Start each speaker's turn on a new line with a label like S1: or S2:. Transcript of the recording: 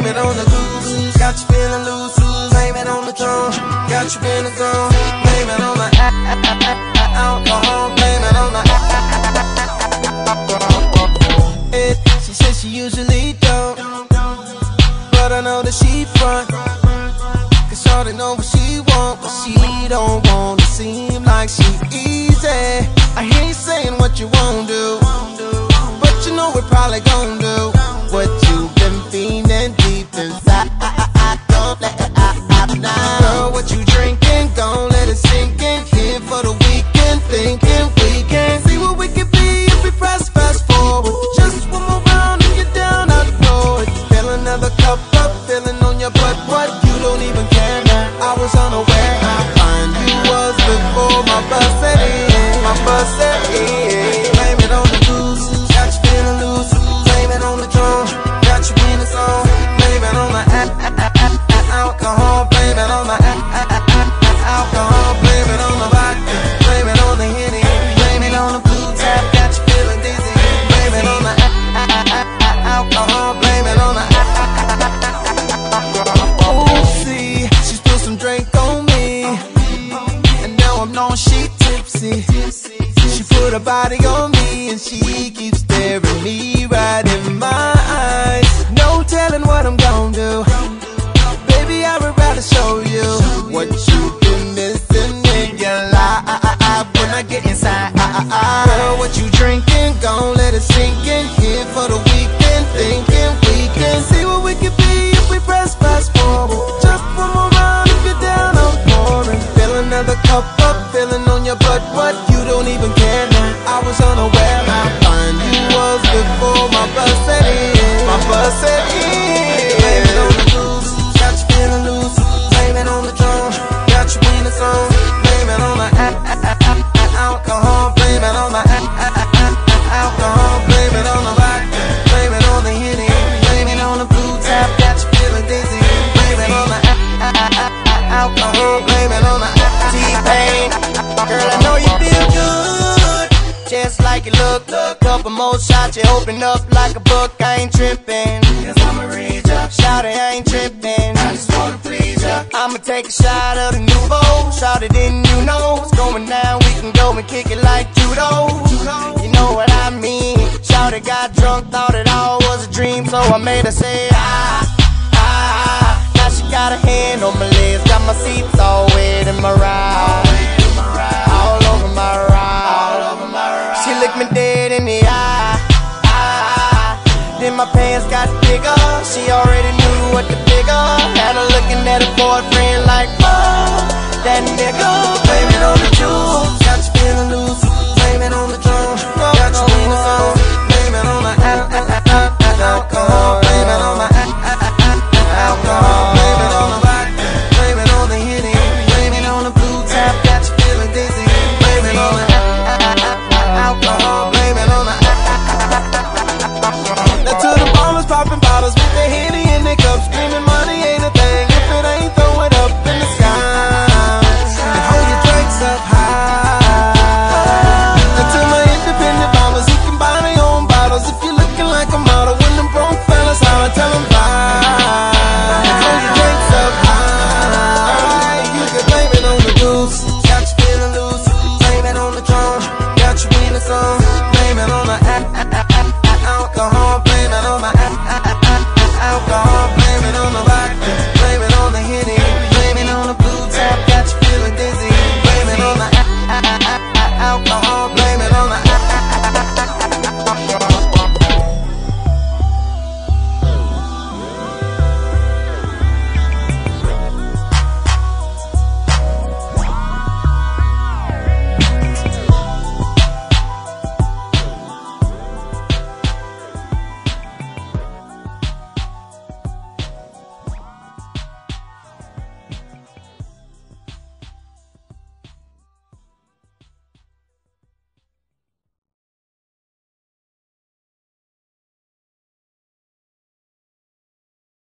S1: it on the goose. Got you feeling loose, loose. Blame it on the tongue. Got you in the zone. Blame it on the alcohol. Blame it on the it. She says she usually don't, but I know that she front. Cause all know what she want, but she don't wanna seem like she easy. I you saying what you won't do, but you know we're probably gonna do she tipsy. She put her body on me, and she keeps staring me right in my eyes. No telling what I'm gonna do. Baby, I would rather show you what you've been missing in your life when I get inside. Girl, what you drinking? Gon' let it sink in. Here for the weekend, thinking we can see what we can be if we press fast forward. Just one more round if you're down, I'm pouring. Fill another cup like look. Couple more shots, you open up like a book. I ain't tripping, cause I'ma read ya. Shout it, I ain't tripping. I just wanna please ya. I'ma take a shot of the Nuvo. Shout it, didn't you know what's going down? We can go and kick it like judo. You know what I mean? Shout it, got drunk, thought it all was a dream, so I made her say ah ah. Now she got a hand on my legs, got my seats all wet in my ride. She looked me dead in the eye. Then my pants got bigger. She already knew
S2: what the bigger. Had her looking at her boyfriend like.
S1: the rules.